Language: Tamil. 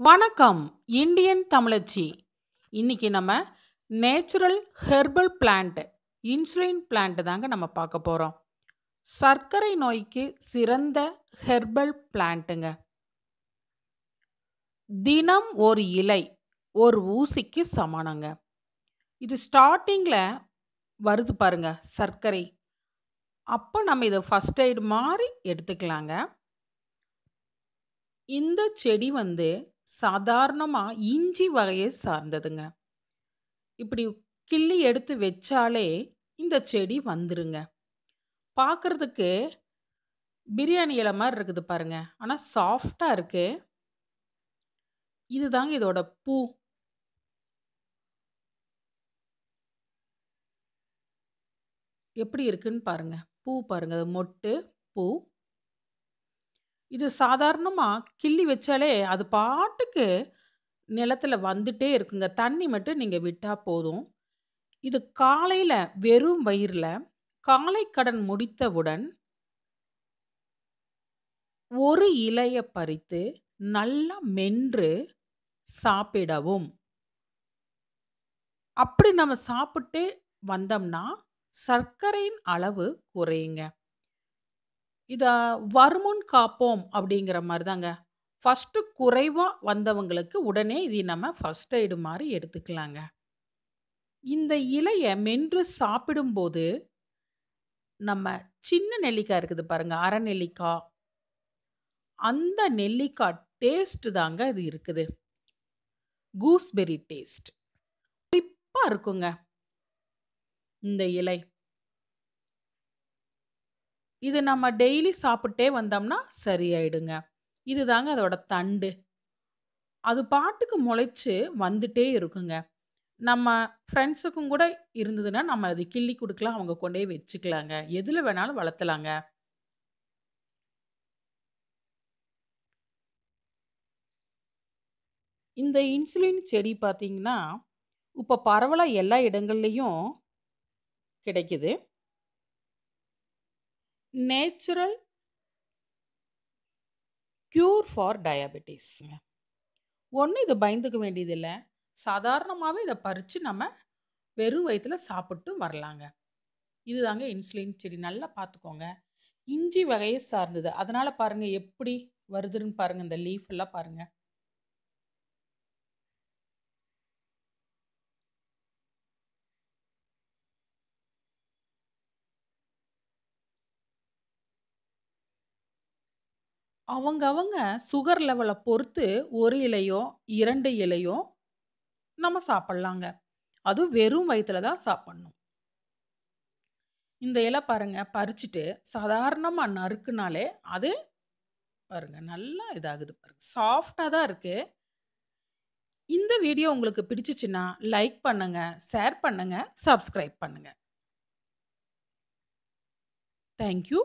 வணக்கம் இந்தியன் தமிழச்சி. இன்னைக்கு நம்ம natural herbal plant insulin plant தாங்க நம்ம பார்க்க போகிறோம் சர்க்கரை நோய்க்கு சிறந்த ஹெர்பல் பிளான்ட்டுங்க தினம் ஒரு இலை ஒரு ஊசிக்கு சமானங்க இது ஸ்டார்டிங்கில் வருது பாருங்க சர்க்கரை. அப்போ நம்ம இதை ஃபஸ்ட் எய்டு மாதிரி எடுத்துக்கலாங்க. இந்த செடி வந்து சாதாரணமாக இஞ்சி வகையை சார்ந்ததுங்க. இப்படி கிள்ளி எடுத்து வச்சாலே இந்த செடி வந்துருங்க. பார்க்குறதுக்கு பிரியாணி இலை மாதிரி இருக்குது பாருங்க. ஆனால் சாஃப்டாக இருக்கு. இதுதாங்க இதோட பூ. எப்படி இருக்குன்னு பாருங்க. பூ பாருங்க. அது மொட்டு பூ. இது சாதாரணமாக கிள்ளி வச்சாலே அது பாட்டுக்கு நிலத்தில் வந்துட்டே இருக்குங்க. தண்ணி மட்டும் நீங்கள் விட்டால் போதும். இது காலையில் வெறும் வயிறில் காலை கடன் முடித்தவுடன் ஒரு இலையை பறித்து நல்லா மென்று சாப்பிடவும். அப்படி நம்ம சாப்பிட்டு வந்தோம்னா சர்க்கரையின் அளவு குறையுங்க. இதை வருமுன் காப்போம் அப்படிங்கிற மாதிரி தாங்க ஃபஸ்ட்டு குறைவாக வந்தவங்களுக்கு உடனே இதை நம்ம ஃபஸ்ட் எய்டு மாதிரி எடுத்துக்கலாங்க. இந்த இலையை மென்று சாப்பிடும்போது நம்ம சின்ன நெல்லிக்காய் இருக்குது பாருங்கள் அரை நெல்லிக்காய். அந்த நெல்லிக்காய் டேஸ்ட் தாங்க இது இருக்குது. கூஸ்பெரி டேஸ்ட் குறிப்பாக இருக்குங்க. இந்த இலை. இது நம்ம டெய்லி சாப்பிட்டே வந்தோம்னா சரியாயிடுங்க. இதுதாங்க அதோட தண்டு. அது பாட்டுக்கு முளைச்சு வந்துட்டே இருக்குங்க. நம்ம ஃப்ரெண்ட்ஸுக்கும் கூட இருந்ததுன்னா நம்ம அது கிள்ளி கொடுக்கலாம் அவங்க கொண்டே வச்சுக்கலாங்க. எதில் வேணாலும் வளர்த்தலாங்க. இந்த இன்சுலின் செடி பார்த்தீங்கன்னா இப்போ பரவலாக எல்லா இடங்கள்லையும் கிடைக்குது. நேச்சுரல் க்யூர் ஃபார் டயபெட்டிஸ்ங்க ஒன்றும் இதை பயந்துக்க வேண்டியதில்லை. சாதாரணமாகவே இதை பறித்து நம்ம வெறும் வயிற்றில் சாப்பிட்டு வரலாங்க. இதுதாங்க இன்சுலின் செடி. நல்லா பார்த்துக்கோங்க. இஞ்சி வகையை சார்ந்தது. அதனால் பாருங்கள் எப்படி வருதுன்னு பாருங்கள் இந்த லீஃப் எல்லாம் பாருங்கள் அவங்கவங்க சுகர் லெவலை பொறுத்து ஒரு இலையோ இரண்டு இலையோ நம்ம சாப்பிட்லாங்க. அதுவும் வெறும் வயிற்றுல தான் சாப்பிட்ணும். இந்த இலை பாருங்க பறிச்சுட்டு சாதாரணமாக நறுக்குனாலே அது பாருங்க நல்லா இதாகுது பாருங்க. சாஃப்டாக தான் இருக்கு. இந்த வீடியோ உங்களுக்கு பிடிச்சிச்சுன்னா லைக் பண்ணுங்க ஷேர் பண்ணுங்க சப்ஸ்கிரைப் பண்ணுங்க. Thank you